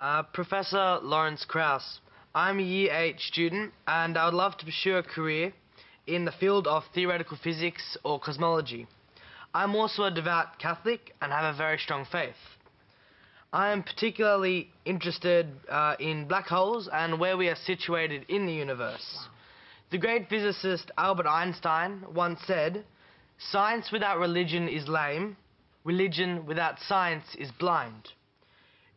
Uh, Professor Lawrence Krauss. I'm a Year 8 student and I would love to pursue a career in the field of theoretical physics or cosmology. I'm also a devout Catholic and have a very strong faith. I am particularly interested uh, in black holes and where we are situated in the universe. The great physicist Albert Einstein once said, Science without religion is lame, religion without science is blind.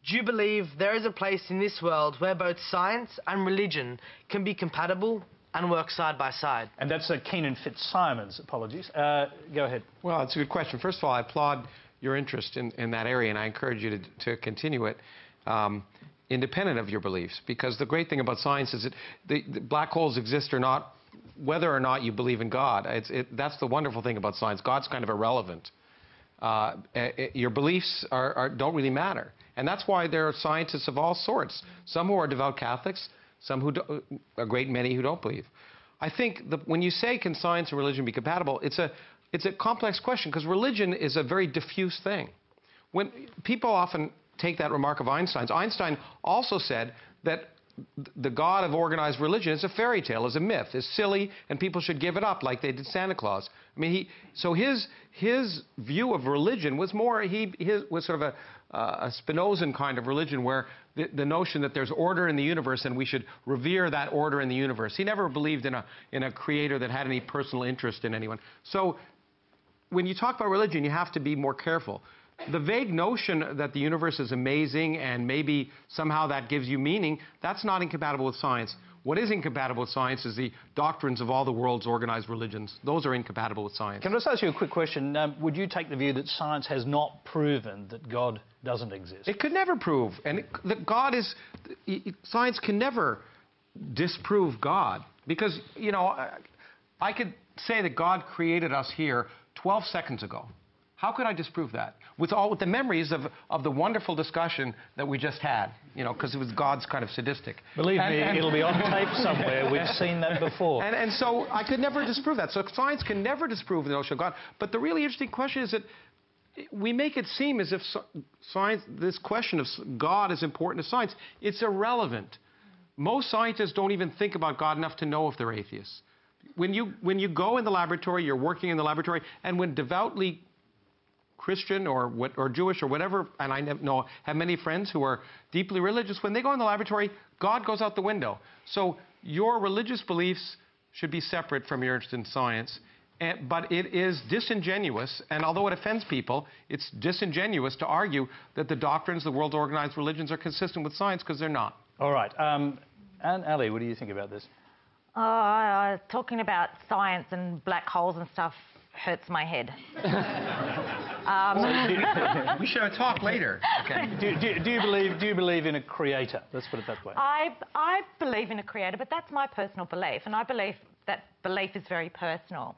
Do you believe there is a place in this world where both science and religion can be compatible and work side by side? And that's uh, Keenan Fitzsimons. Apologies. Uh, go ahead. Well, it's a good question. First of all, I applaud your interest in, in that area, and I encourage you to, to continue it. Um, independent of your beliefs, because the great thing about science is that the, the black holes exist or not, whether or not you believe in God. It, that's the wonderful thing about science. God's kind of irrelevant. Uh, it, your beliefs are, are, don't really matter. And that's why there are scientists of all sorts. Some who are devout Catholics, some who do, a great many who don't believe. I think the, when you say can science and religion be compatible, it's a it's a complex question because religion is a very diffuse thing. When people often take that remark of Einstein's, Einstein also said that the God of organized religion is a fairy tale, is a myth, is silly, and people should give it up like they did Santa Claus. I mean, he, so his, his view of religion was more, he his, was sort of a, uh, a Spinozan kind of religion where the, the, notion that there's order in the universe and we should revere that order in the universe. He never believed in a, in a creator that had any personal interest in anyone. So when you talk about religion, you have to be more careful. The vague notion that the universe is amazing and maybe somehow that gives you meaning, that's not incompatible with science. What is incompatible with science is the doctrines of all the world's organized religions. Those are incompatible with science. Can I just ask you a quick question? Um, would you take the view that science has not proven that God doesn't exist? It could never prove. And it, that God is. Science can never disprove God. Because, you know, I could say that God created us here 12 seconds ago. How could I disprove that? With all with the memories of, of the wonderful discussion that we just had, you know, because it was God's kind of sadistic. Believe and, me, and, it'll be on tape somewhere. We've seen that before. And, and so I could never disprove that. So science can never disprove the notion of God. But the really interesting question is that we make it seem as if science, this question of God is important to science. It's irrelevant. Most scientists don't even think about God enough to know if they're atheists when you when you go in the laboratory, you're working in the laboratory, and when devoutly Christian or what, or Jewish or whatever, and I know have many friends who are deeply religious. When they go in the laboratory, God goes out the window. So your religious beliefs should be separate from your interest in science. And, but it is disingenuous, and although it offends people, it's disingenuous to argue that the doctrines of the world organized religions are consistent with science because they're not. All right. Um, and Ali, what do you think about this? Uh, talking about science and black holes and stuff hurts my head. um, we shall talk later. Okay. Do, do, do, you believe? Do you believe in a creator? Let's put it that way. I I believe in a creator, but that's my personal belief, and I believe that belief is very personal.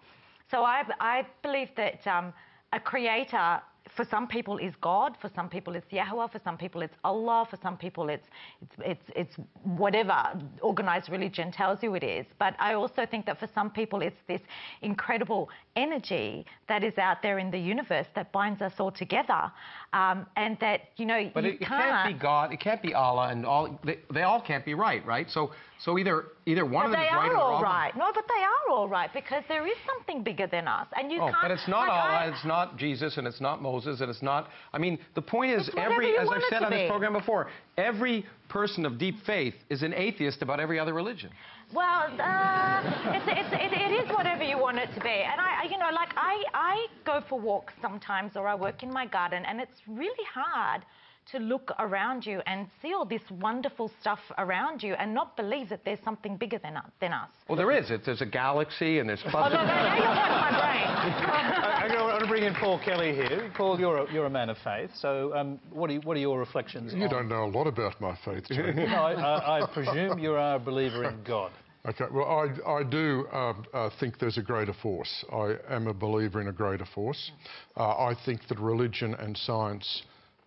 So I I believe that um, a creator for some people is God, for some people it's Yahweh, for some people it's Allah, for some people it's it's it's, it's whatever organized religion tells you it is. But I also think that for some people it's this incredible energy that is out there in the universe that binds us all together, um, and that you know but you it, can't. it can't be God, it can't be Allah, and all they, they all can't be right, right? So so either either one but of them is right or they are all right. No, but they are all right because there is something bigger than us, and you oh, can't. but it's not like, Allah, I, it's not Jesus, and it's not Moses, and it's not. I mean, the point is, every as I've said on this be. program before, every person of deep faith is an atheist about every other religion. Well, uh, it's, it's, it, it is whatever you want it to be. And I, I, you know, like I, I go for walks sometimes or I work in my garden and it's really hard to look around you and see all this wonderful stuff around you and not believe that there's something bigger than, than us. Well, there is. There's a galaxy and there's Oh, no, no, now you're my brain. I'm going to bring in Paul Kelly here. Paul, you're a, you're a man of faith, so um, what, are you, what are your reflections You on... don't know a lot about my faith, Jake. no, I, I, I presume you are a believer in God. Okay, well, I, I do um, uh, think there's a greater force. I am a believer in a greater force. Uh, I think that religion and science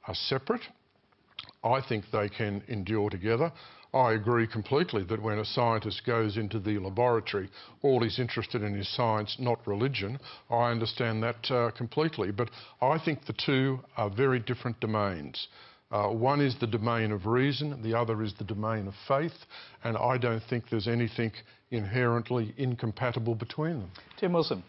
are separate. I think they can endure together. I agree completely that when a scientist goes into the laboratory, all he's interested in is science, not religion. I understand that uh, completely. But I think the two are very different domains. Uh, one is the domain of reason, the other is the domain of faith, and I don't think there's anything inherently incompatible between them. Tim Wilson.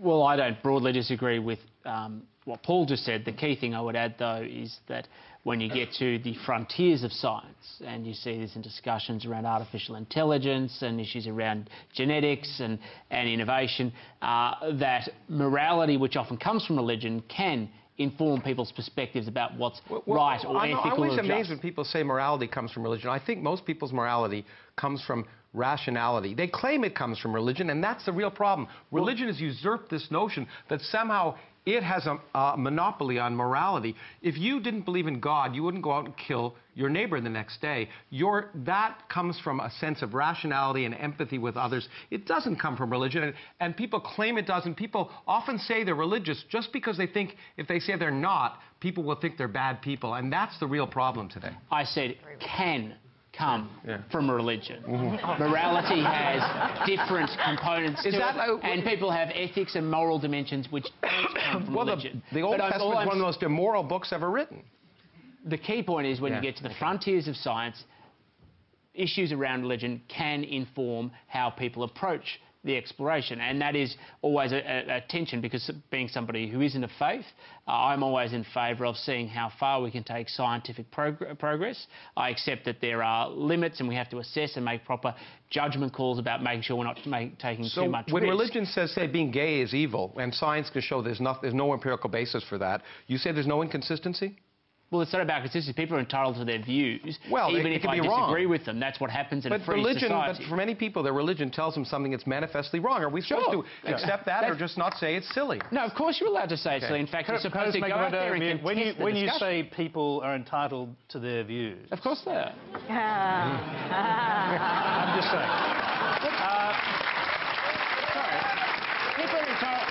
Well, I don't broadly disagree with um, what Paul just said. The key thing I would add, though, is that when you get to the frontiers of science, and you see this in discussions around artificial intelligence and issues around genetics and, and innovation, uh, that morality, which often comes from religion, can inform people's perspectives about what's well, right or I'm ethical I'm always amazed when people say morality comes from religion. I think most people's morality comes from rationality. They claim it comes from religion, and that's the real problem. Religion has usurped this notion that somehow it has a, a, monopoly on morality. If you didn't believe in God, you wouldn't go out and kill your neighbor the next day. Your, that comes from a sense of rationality and empathy with others. It doesn't come from religion, and, and people claim it does, and people often say they're religious just because they think if they say they're not, people will think they're bad people, and that's the real problem today. I said can come yeah. from religion. Mm-hmm. Morality has different components Is to that, it, uh, and people have ethics and moral dimensions which don't come from well, religion. The, the Old but Testament is one of the most immoral books ever written. The key point is when yeah. you get to the frontiers of science, issues around religion can inform how people approach the exploration. And that is always a, a, a tension because being somebody who isn't a faith, uh, I'm always in favour of seeing how far we can take scientific prog progress. I accept that there are limits and we have to assess and make proper judgment calls about making sure we're not make, taking so too much when risk. religion says, say, being gay is evil, and science can show there's, not, there's no empirical basis for that, you say there's no inconsistency? Well, it's not about consistency. People are entitled to their views, well, even it, if I disagree wrong. with them. That's what happens in but a free religion, society. But for many people, their religion tells them something that's manifestly wrong. Are we supposed sure. to yeah. accept that That's, or just not say it's silly? No, of course you're allowed to say it's okay. silly. In fact, can you're supposed to go out there and contest when you, the When you say people are entitled to their views... Of course they are. I'm just saying. Uh, sorry. People are entitled...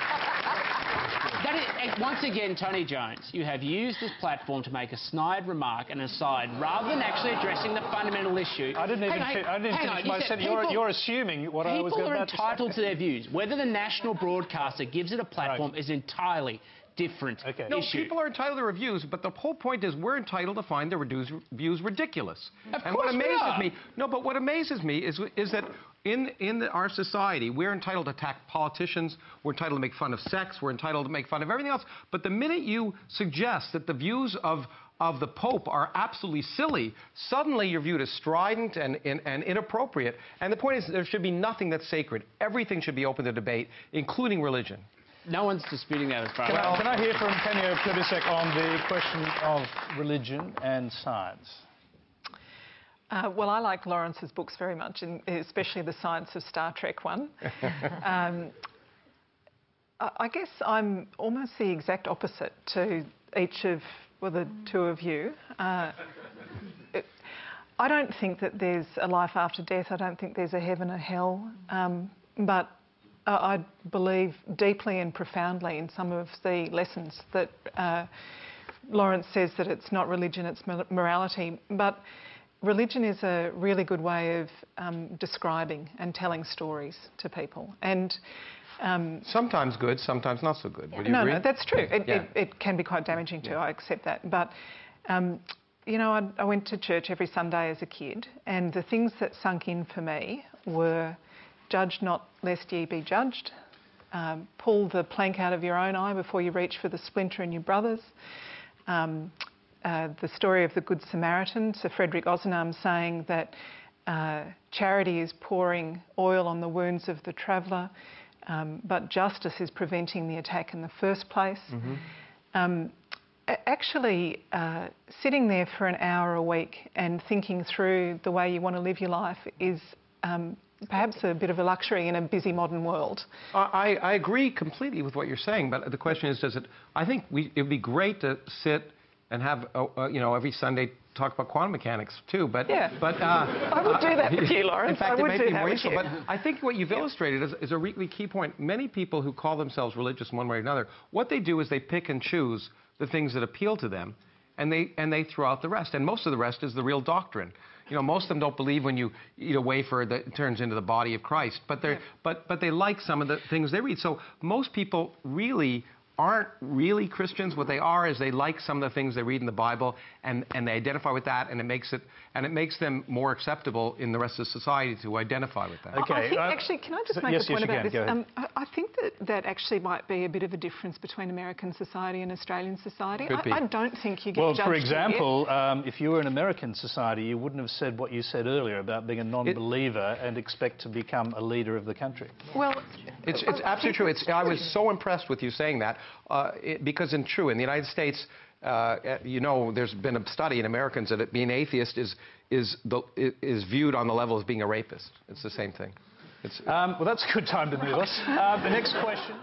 That is, once again, Tony Jones, you have used this platform to make a snide remark and aside rather than actually addressing the fundamental issue. I didn't even, hang, I didn't hang finish on, my you sentence. People, you're, you're, assuming what I was going to say. People are entitled to, to their views. Whether the national broadcaster gives it a platform right. is entirely different okay. No, issue. people are entitled to reviews, but the whole point is we're entitled to find their views ridiculous. Of and course what amazes we are. me, no, but what amazes me is is that in in the, our society we're entitled to attack politicians, we're entitled to make fun of sex, we're entitled to make fun of everything else. But the minute you suggest that the views of of the Pope are absolutely silly, suddenly you're viewed as strident and, and, and, inappropriate. And the point is, there should be nothing that's sacred. Everything should be open to debate, including religion. No one's disputing that as far Can, as... I, can I hear from Tanya Plibersek on the question of religion and science? Uh, well, I like Lawrence's books very much, and especially the Science of Star Trek one. um, I guess I'm almost the exact opposite to each of, well, the two of you. Uh, it, I don't think that there's a life after death. I don't think there's a heaven or hell. Um, but uh, I believe deeply and profoundly in some of the lessons that uh, Lawrence says that it's not religion, it's morality. But religion is a really good way of um, describing and telling stories to people. And um, sometimes good, sometimes not so good. Would you no, agree? no, that's true. It, Yeah. it, it can be quite damaging too. Yeah. I accept that. But um, you know, I, I went to church every Sunday as a kid, and the things that sunk in for me were judge not lest ye be judged. Um, pull the plank out of your own eye before you reach for the splinter in your brother's. Um, uh, the story of the Good Samaritan, Sir Frederick Ozanam saying that uh, charity is pouring oil on the wounds of the traveller, um, but justice is preventing the attack in the first place. Um, actually, uh, sitting there for an hour a week and thinking through the way you want to live your life is um, perhaps a bit of a luxury in a busy modern world. I, I agree completely with what you're saying, but the question is, does it? I think we, it would be great to sit and have, uh, uh, you know, every Sunday talk about quantum mechanics too. But Yeah. but uh, I would do that with you, Lawrence. In fact, I it would may do be that more useful. But I think what you've illustrated is, is a really key point. Many people who call themselves religious one way or another, what they do is they pick and choose the things that appeal to them, and they and they throw out the rest. And most of the rest is the real doctrine. You know, most of them don't believe when you eat a wafer that it turns into the body of Christ, but they are but but they like some of the things they read. So most people really aren't really Christians. What they are is they like some of the things they read in the Bible, and, and they identify with that, and it makes it and it makes them more acceptable in the rest of society to identify with that. Okay. I think uh, actually, can I just so- make yes, a point yes, you about can. this? Go ahead. Um, I, I think that that actually might be a bit of a difference between American society and Australian society. Could I, be. I don't think you get Well, judged for here. example, um, if you were in American society, you wouldn't have said what you said earlier about being a non-believer and expect to become a leader of the country. Well, It's, it's absolutely true. It's, I was so impressed with you saying that uh, it, because, in true, in the United States, uh, you know, there's been a study in Americans that it, being atheist is is the is viewed on the level of being a rapist. It's the same thing. Um, well, that's a good time to move us. Uh, the next question